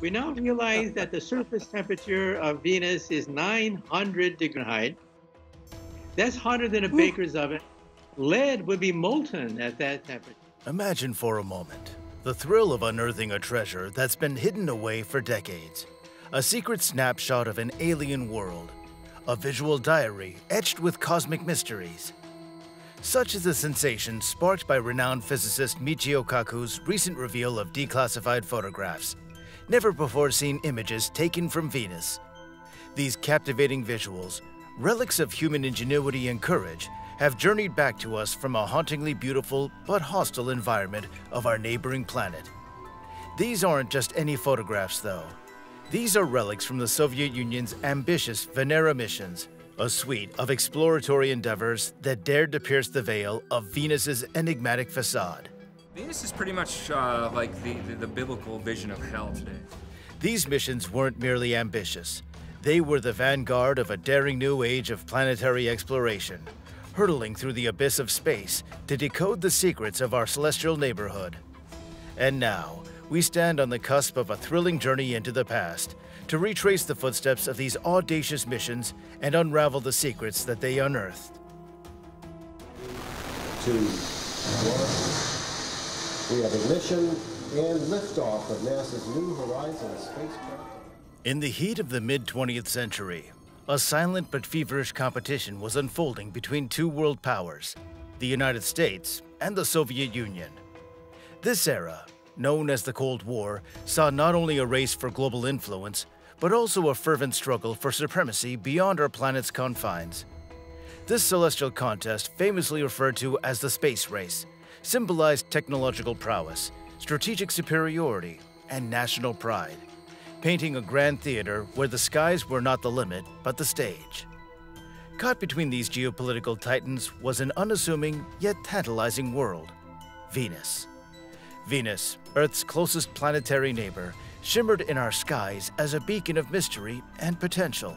We now realize that the surface temperature of Venus is 900 degrees Fahrenheit. That's hotter than a baker's oven. Lead would be molten at that temperature. Imagine for a moment the thrill of unearthing a treasure that's been hidden away for decades. A secret snapshot of an alien world. A visual diary etched with cosmic mysteries. Such is the sensation sparked by renowned physicist Michio Kaku's recent reveal of declassified photographs, never before seen images taken from Venus. These captivating visuals, relics of human ingenuity and courage, have journeyed back to us from a hauntingly beautiful but hostile environment of our neighboring planet. These aren't just any photographs, though. These are relics from the Soviet Union's ambitious Venera missions, a suite of exploratory endeavors that dared to pierce the veil of Venus's enigmatic facade. Venus is pretty much uh, like the, the, the biblical vision of hell today. These missions weren't merely ambitious. They were the vanguard of a daring new age of planetary exploration, hurtling through the abyss of space to decode the secrets of our celestial neighborhood. And now, we stand on the cusp of a thrilling journey into the past to retrace the footsteps of these audacious missions and unravel the secrets that they unearthed. Two, one. We have ignition and liftoff of NASA's New Horizons spacecraft. In the heat of the mid 20th century, a silent but feverish competition was unfolding between two world powers, the United States and the Soviet Union. This era, known as the Cold War, saw not only a race for global influence, but also a fervent struggle for supremacy beyond our planet's confines. This celestial contest, famously referred to as the space race, symbolized technological prowess, strategic superiority, and national pride painting a grand theater where the skies were not the limit, but the stage. Caught between these geopolitical titans was an unassuming yet tantalizing world Venus. Venus, Earth's closest planetary neighbor, shimmered in our skies as a beacon of mystery and potential.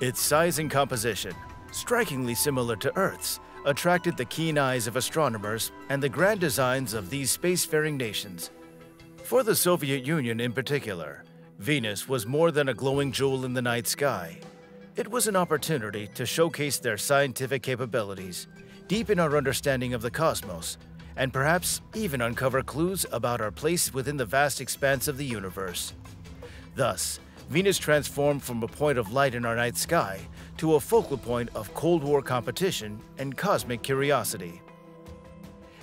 Its size and composition, strikingly similar to Earth's, attracted the keen eyes of astronomers and the grand designs of these spacefaring nations. For the Soviet Union in particular, Venus was more than a glowing jewel in the night sky. It was an opportunity to showcase their scientific capabilities, deepen our understanding of the cosmos, and perhaps even uncover clues about our place within the vast expanse of the universe. Thus, Venus transformed from a point of light in our night sky to a focal point of Cold War competition and cosmic curiosity.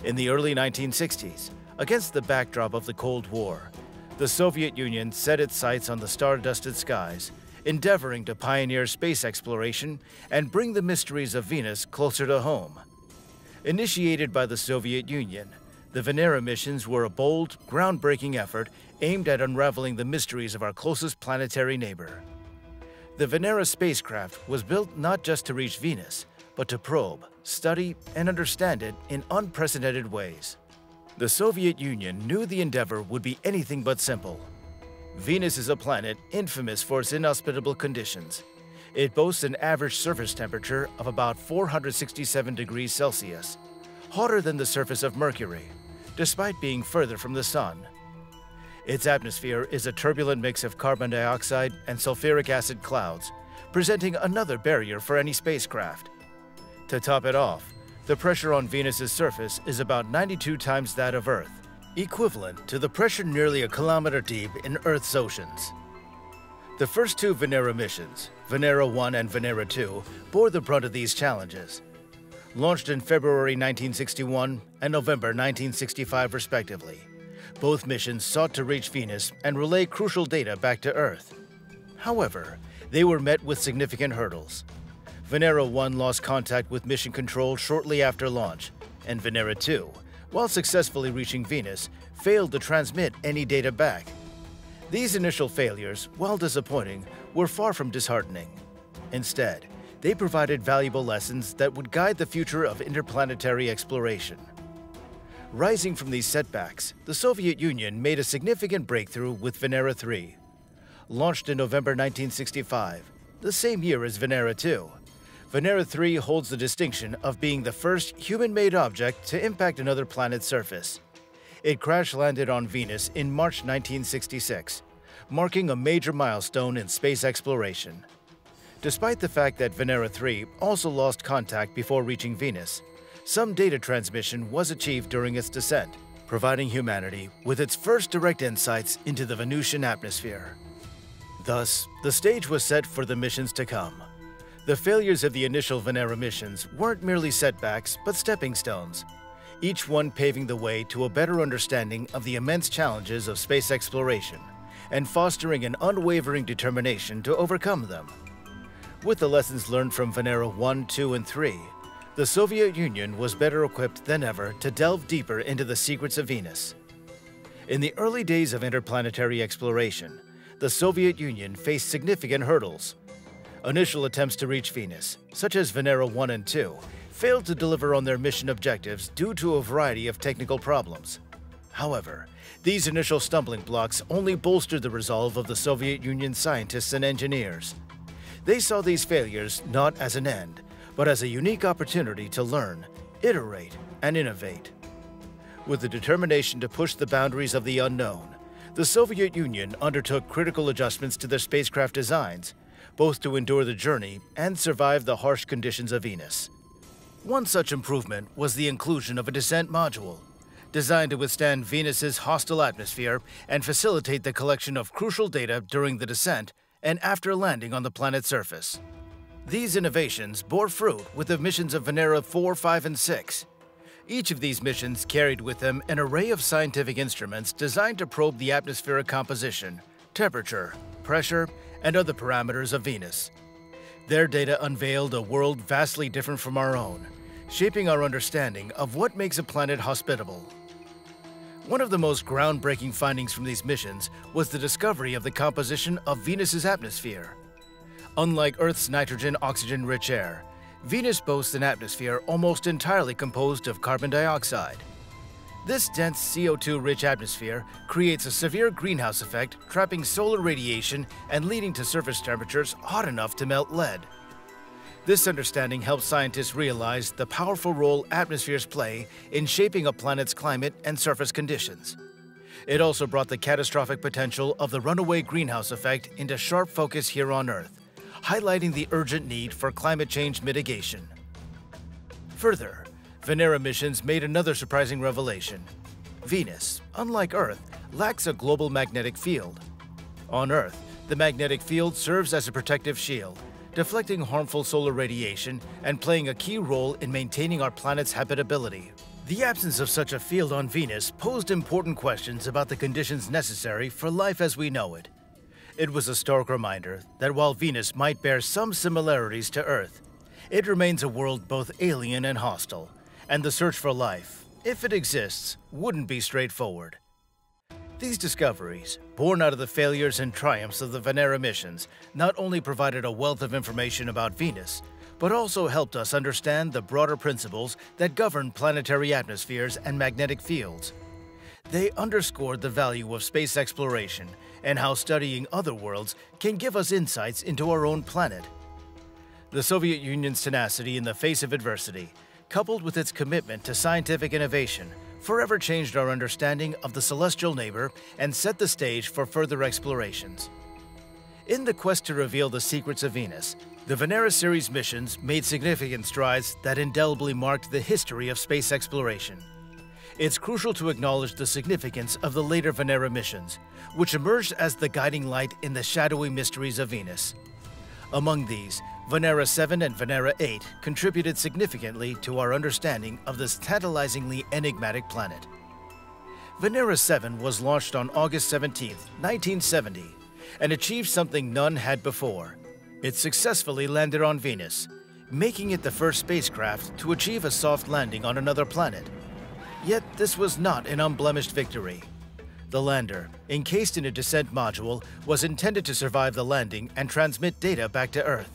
In the early 1960s, against the backdrop of the Cold War, the Soviet Union set its sights on the star-dusted skies, endeavoring to pioneer space exploration and bring the mysteries of Venus closer to home. Initiated by the Soviet Union, the Venera missions were a bold, groundbreaking effort aimed at unraveling the mysteries of our closest planetary neighbor. The Venera spacecraft was built not just to reach Venus, but to probe, study, and understand it in unprecedented ways. The Soviet Union knew the endeavor would be anything but simple. Venus is a planet infamous for its inhospitable conditions. It boasts an average surface temperature of about 467 degrees Celsius, hotter than the surface of Mercury, despite being further from the Sun. Its atmosphere is a turbulent mix of carbon dioxide and sulfuric acid clouds, presenting another barrier for any spacecraft. To top it off, the pressure on Venus's surface is about 92 times that of Earth, equivalent to the pressure nearly a kilometer deep in Earth's oceans. The first two Venera missions, Venera 1 and Venera 2, bore the brunt of these challenges. Launched in February 1961 and November 1965, respectively, both missions sought to reach Venus and relay crucial data back to Earth. However, they were met with significant hurdles. Venera 1 lost contact with mission control shortly after launch, and Venera 2, while successfully reaching Venus, failed to transmit any data back. These initial failures, while disappointing, were far from disheartening. Instead, they provided valuable lessons that would guide the future of interplanetary exploration. Rising from these setbacks, the Soviet Union made a significant breakthrough with Venera 3. Launched in November 1965, the same year as Venera 2, Venera 3 holds the distinction of being the first human-made object to impact another planet's surface. It crash-landed on Venus in March 1966, marking a major milestone in space exploration. Despite the fact that Venera 3 also lost contact before reaching Venus, some data transmission was achieved during its descent, providing humanity with its first direct insights into the Venusian atmosphere. Thus, the stage was set for the missions to come. The failures of the initial Venera missions weren't merely setbacks, but stepping stones, each one paving the way to a better understanding of the immense challenges of space exploration and fostering an unwavering determination to overcome them. With the lessons learned from Venera 1, 2, and 3, the Soviet Union was better equipped than ever to delve deeper into the secrets of Venus. In the early days of interplanetary exploration, the Soviet Union faced significant hurdles. Initial attempts to reach Venus, such as Venera 1 and 2, failed to deliver on their mission objectives due to a variety of technical problems. However, these initial stumbling blocks only bolstered the resolve of the Soviet Union scientists and engineers. They saw these failures not as an end, but as a unique opportunity to learn, iterate, and innovate. With the determination to push the boundaries of the unknown, the Soviet Union undertook critical adjustments to their spacecraft designs, both to endure the journey and survive the harsh conditions of Venus. One such improvement was the inclusion of a descent module, designed to withstand Venus's hostile atmosphere and facilitate the collection of crucial data during the descent and after landing on the planet's surface. These innovations bore fruit with the missions of Venera 4, 5, and 6. Each of these missions carried with them an array of scientific instruments designed to probe the atmospheric composition, temperature, pressure, and other parameters of Venus. Their data unveiled a world vastly different from our own, shaping our understanding of what makes a planet hospitable. One of the most groundbreaking findings from these missions was the discovery of the composition of Venus's atmosphere. Unlike Earth's nitrogen oxygen rich air, Venus boasts an atmosphere almost entirely composed of carbon dioxide. This dense CO2 rich atmosphere creates a severe greenhouse effect, trapping solar radiation and leading to surface temperatures hot enough to melt lead. This understanding helps scientists realize the powerful role atmospheres play in shaping a planet's climate and surface conditions. It also brought the catastrophic potential of the runaway greenhouse effect into sharp focus here on Earth, highlighting the urgent need for climate change mitigation. Further, Venera missions made another surprising revelation. Venus, unlike Earth, lacks a global magnetic field. On Earth, the magnetic field serves as a protective shield, deflecting harmful solar radiation and playing a key role in maintaining our planet's habitability. The absence of such a field on Venus posed important questions about the conditions necessary for life as we know it. It was a stark reminder that while Venus might bear some similarities to Earth, it remains a world both alien and hostile, and the search for life, if it exists, wouldn't be straightforward. These discoveries, born out of the failures and triumphs of the Venera missions, not only provided a wealth of information about Venus, but also helped us understand the broader principles that govern planetary atmospheres and magnetic fields. They underscored the value of space exploration and how studying other worlds can give us insights into our own planet. The Soviet Union's tenacity in the face of adversity, coupled with its commitment to scientific innovation, forever changed our understanding of the celestial neighbor and set the stage for further explorations. In the quest to reveal the secrets of Venus, the Venera series missions made significant strides that indelibly marked the history of space exploration. It's crucial to acknowledge the significance of the later Venera missions, which emerged as the guiding light in the shadowy mysteries of Venus. Among these, Venera 7 and Venera 8 contributed significantly to our understanding of this tantalizingly enigmatic planet. Venera 7 was launched on August 17, 1970, and achieved something none had before. It successfully landed on Venus, making it the first spacecraft to achieve a soft landing on another planet. Yet this was not an unblemished victory. The lander, encased in a descent module, was intended to survive the landing and transmit data back to Earth.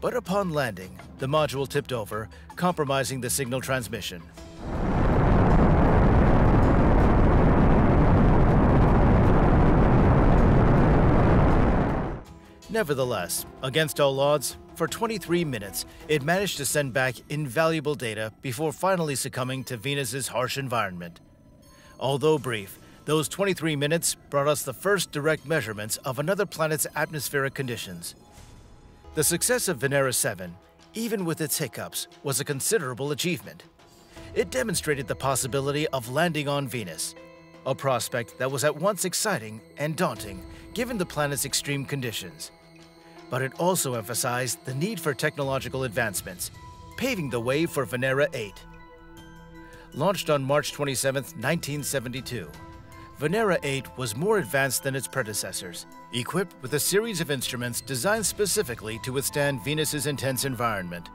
But upon landing, the module tipped over, compromising the signal transmission. Nevertheless, against all odds, for 23 minutes, it managed to send back invaluable data before finally succumbing to Venus's harsh environment. Although brief, Those 23 minutes brought us the first direct measurements of another planet's atmospheric conditions. The success of Venera 7, even with its hiccups, was a considerable achievement. It demonstrated the possibility of landing on Venus, a prospect that was at once exciting and daunting given the planet's extreme conditions. But it also emphasized the need for technological advancements, paving the way for Venera 8. Launched on March 27, 1972, Venera 8 was more advanced than its predecessors, equipped with a series of instruments designed specifically to withstand Venus's intense environment.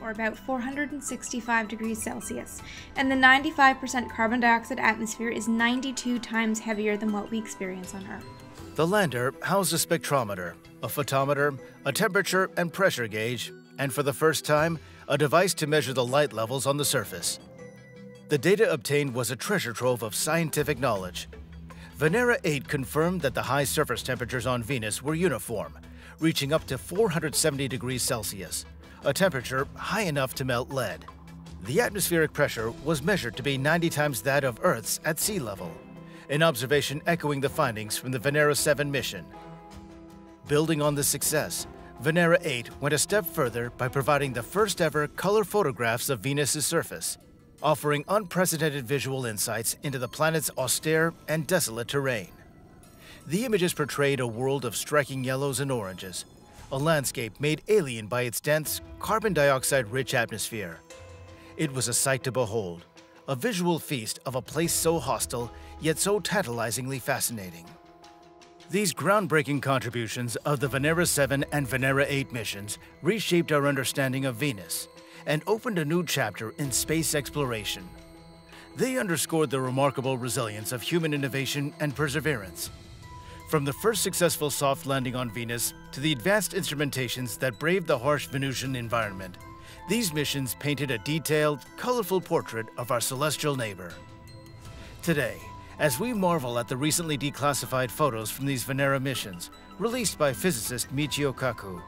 Or about 465 degrees Celsius, and the 95% carbon dioxide atmosphere is 92 times heavier than what we experience on Earth. The lander housed a spectrometer, a photometer, a temperature and pressure gauge, and for the first time, a device to measure the light levels on the surface. The data obtained was a treasure trove of scientific knowledge, Venera 8 confirmed that the high surface temperatures on Venus were uniform, reaching up to 470 degrees Celsius, a temperature high enough to melt lead. The atmospheric pressure was measured to be 90 times that of Earth's at sea level, an observation echoing the findings from the Venera 7 mission. Building on this success, Venera 8 went a step further by providing the first ever color photographs of Venus's surface offering unprecedented visual insights into the planet's austere and desolate terrain. The images portrayed a world of striking yellows and oranges, a landscape made alien by its dense, carbon dioxide rich atmosphere. It was a sight to behold, a visual feast of a place so hostile, yet so tantalizingly fascinating. These groundbreaking contributions of the Venera 7 and Venera 8 missions reshaped our understanding of Venus and opened a new chapter in space exploration. They underscored the remarkable resilience of human innovation and perseverance. From the first successful soft landing on Venus to the advanced instrumentations that braved the harsh Venusian environment, these missions painted a detailed, colorful portrait of our celestial neighbor. Today, as we marvel at the recently declassified photos from these Venera missions, released by physicist Michio Kaku,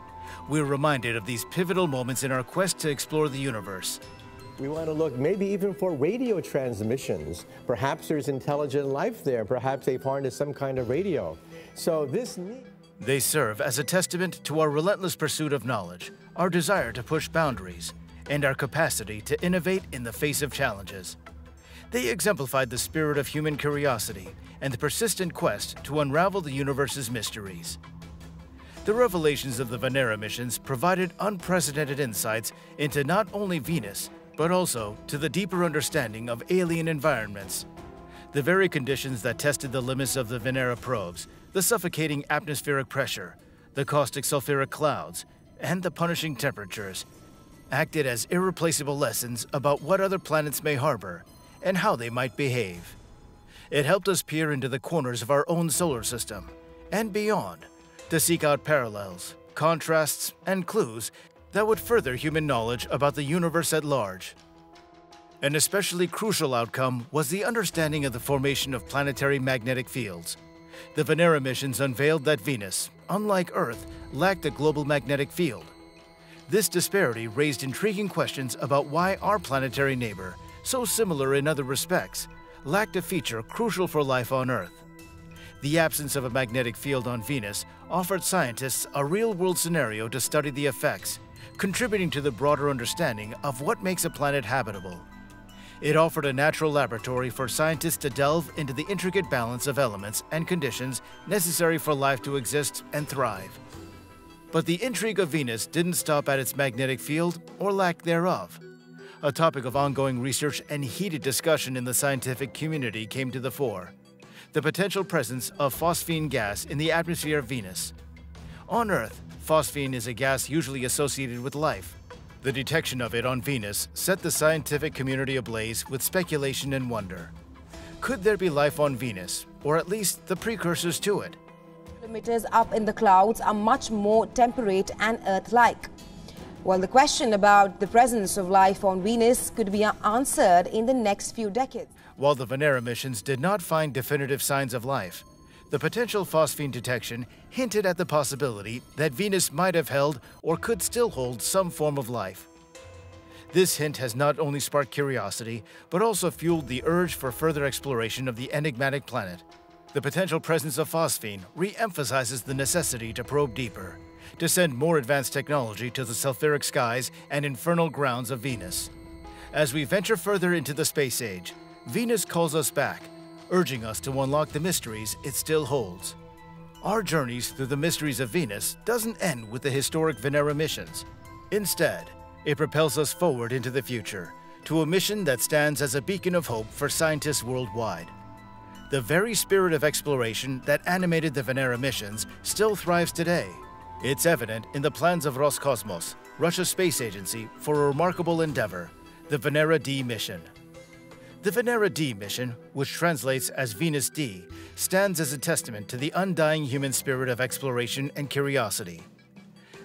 we're reminded of these pivotal moments in our quest to explore the universe. We want to look maybe even for radio transmissions. Perhaps there's intelligent life there. Perhaps they've harnessed some kind of radio. So this They serve as a testament to our relentless pursuit of knowledge, our desire to push boundaries, and our capacity to innovate in the face of challenges. They exemplified the spirit of human curiosity and the persistent quest to unravel the universe's mysteries. The revelations of the Venera missions provided unprecedented insights into not only Venus, but also to the deeper understanding of alien environments. The very conditions that tested the limits of the Venera probes, the suffocating atmospheric pressure, the caustic sulfuric clouds, and the punishing temperatures, acted as irreplaceable lessons about what other planets may harbor and how they might behave. It helped us peer into the corners of our own solar system and beyond to seek out parallels, contrasts, and clues that would further human knowledge about the universe at large. An especially crucial outcome was the understanding of the formation of planetary magnetic fields. The Venera missions unveiled that Venus, unlike Earth, lacked a global magnetic field. This disparity raised intriguing questions about why our planetary neighbor, so similar in other respects, lacked a feature crucial for life on Earth. The absence of a magnetic field on Venus offered scientists a real world scenario to study the effects, contributing to the broader understanding of what makes a planet habitable. It offered a natural laboratory for scientists to delve into the intricate balance of elements and conditions necessary for life to exist and thrive. But the intrigue of Venus didn't stop at its magnetic field or lack thereof. A topic of ongoing research and heated discussion in the scientific community came to the fore the potential presence of phosphine gas in the atmosphere of Venus. On Earth, phosphine is a gas usually associated with life. The detection of it on Venus set the scientific community ablaze with speculation and wonder. Could there be life on Venus, or at least the precursors to it? Kilometers up in the clouds are much more temperate and Earth-like. Well, the question about the presence of life on Venus could be answered in the next few decades. While the Venera missions did not find definitive signs of life, the potential phosphine detection hinted at the possibility that Venus might have held or could still hold some form of life. This hint has not only sparked curiosity, but also fueled the urge for further exploration of the enigmatic planet. The potential presence of phosphine re emphasizes the necessity to probe deeper, to send more advanced technology to the sulfuric skies and infernal grounds of Venus. As we venture further into the space age, Venus calls us back, urging us to unlock the mysteries it still holds. Our journeys through the mysteries of Venus doesn't end with the historic Venera missions. Instead, it propels us forward into the future, to a mission that stands as a beacon of hope for scientists worldwide. The very spirit of exploration that animated the Venera missions still thrives today. It's evident in the plans of Roscosmos, Russia's space agency, for a remarkable endeavor, the Venera D mission. The Venera D mission, which translates as Venus D, stands as a testament to the undying human spirit of exploration and curiosity.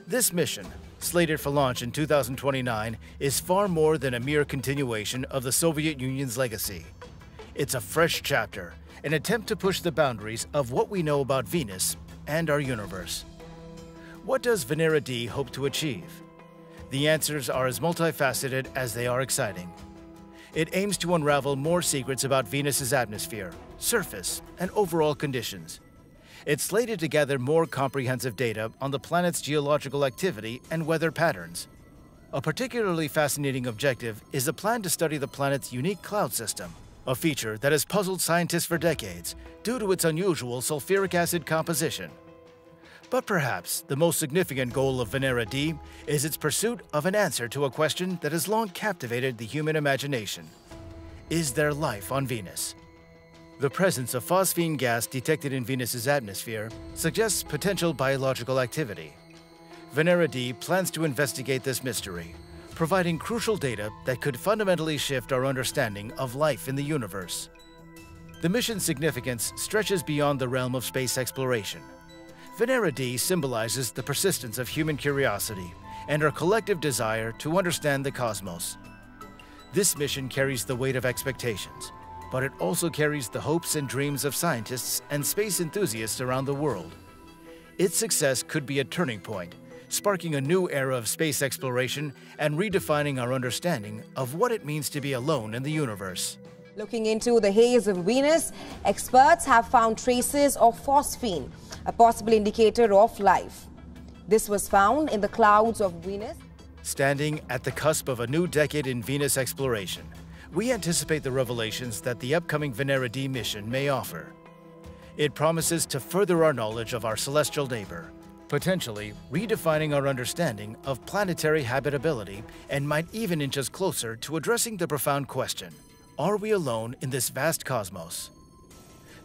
This mission, slated for launch in 2029, is far more than a mere continuation of the Soviet Union's legacy. It's a fresh chapter, an attempt to push the boundaries of what we know about Venus and our universe. What does Venera D hope to achieve? The answers are as multifaceted as they are exciting. It aims to unravel more secrets about Venus's atmosphere, surface, and overall conditions. It's slated to gather more comprehensive data on the planet's geological activity and weather patterns. A particularly fascinating objective is a plan to study the planet's unique cloud system, a feature that has puzzled scientists for decades due to its unusual sulfuric acid composition. But perhaps the most significant goal of Venera D is its pursuit of an answer to a question that has long captivated the human imagination. Is there life on Venus? The presence of phosphine gas detected in Venus's atmosphere suggests potential biological activity. Venera D plans to investigate this mystery, providing crucial data that could fundamentally shift our understanding of life in the universe. The mission's significance stretches beyond the realm of space exploration. Venera D symbolizes the persistence of human curiosity and our collective desire to understand the cosmos. This mission carries the weight of expectations, but it also carries the hopes and dreams of scientists and space enthusiasts around the world. Its success could be a turning point, sparking a new era of space exploration and redefining our understanding of what it means to be alone in the universe. Looking into the haze of Venus, experts have found traces of phosphine, a possible indicator of life. This was found in the clouds of Venus. Standing at the cusp of a new decade in Venus exploration, we anticipate the revelations that the upcoming Venera D mission may offer. It promises to further our knowledge of our celestial neighbor, potentially redefining our understanding of planetary habitability and might even inch us closer to addressing the profound question Are we alone in this vast cosmos?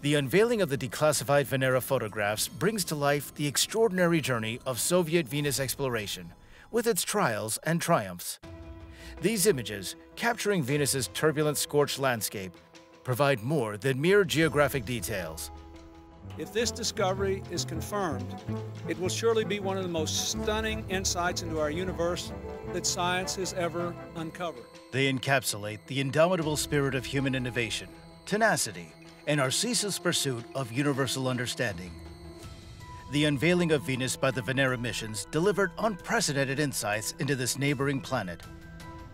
The unveiling of the declassified Venera photographs brings to life the extraordinary journey of Soviet Venus exploration, with its trials and triumphs. These images, capturing Venus's turbulent scorched landscape, provide more than mere geographic details. If this discovery is confirmed, it will surely be one of the most stunning insights into our universe that science has ever uncovered. They encapsulate the indomitable spirit of human innovation, tenacity, and our ceaseless pursuit of universal understanding. The unveiling of Venus by the Venera missions delivered unprecedented insights into this neighboring planet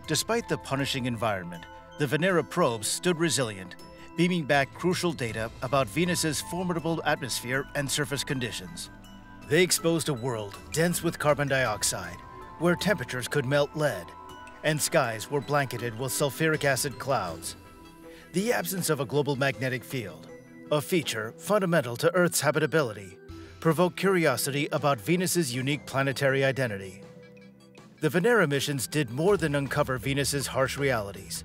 Despite the punishing environment, the Venera probes stood resilient, beaming back crucial data about Venus's formidable atmosphere and surface conditions. They exposed a world dense with carbon dioxide, where temperatures could melt lead, and skies were blanketed with sulfuric acid clouds. The absence of a global magnetic field, a feature fundamental to Earth's habitability, provoked curiosity about Venus's unique planetary identity. The Venera missions did more than uncover Venus's harsh realities.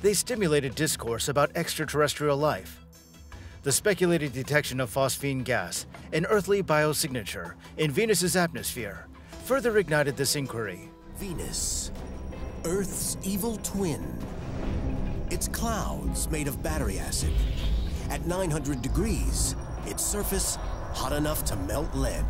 They stimulated discourse about extraterrestrial life. The speculated detection of phosphine gas, an earthly biosignature, in Venus's atmosphere, further ignited this inquiry. Venus, Earth's evil twin. Its clouds made of battery acid. At 900 degrees, its surface hot enough to melt lead.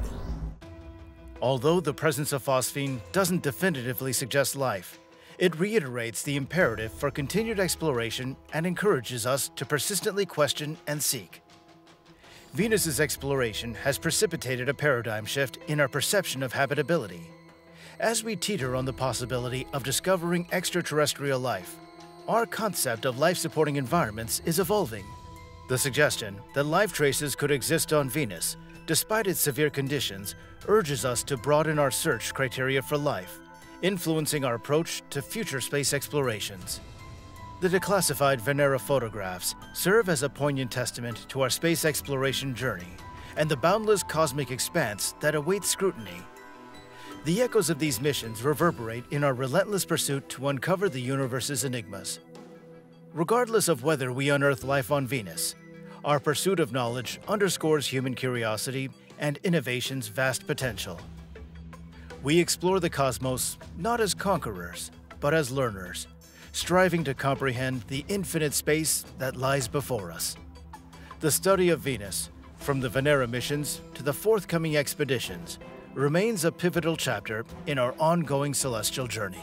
Although the presence of phosphine doesn't definitively suggest life, it reiterates the imperative for continued exploration and encourages us to persistently question and seek. Venus's exploration has precipitated a paradigm shift in our perception of habitability. As we teeter on the possibility of discovering extraterrestrial life, our concept of life supporting environments is evolving. The suggestion that life traces could exist on Venus, despite its severe conditions, urges us to broaden our search criteria for life, influencing our approach to future space explorations. The declassified Venera photographs serve as a poignant testament to our space exploration journey and the boundless cosmic expanse that awaits scrutiny. The echoes of these missions reverberate in our relentless pursuit to uncover the universe's enigmas. Regardless of whether we unearth life on Venus, our pursuit of knowledge underscores human curiosity and innovation's vast potential. We explore the cosmos not as conquerors, but as learners, striving to comprehend the infinite space that lies before us. The study of Venus, from the Venera missions to the forthcoming expeditions, remains a pivotal chapter in our ongoing celestial journey.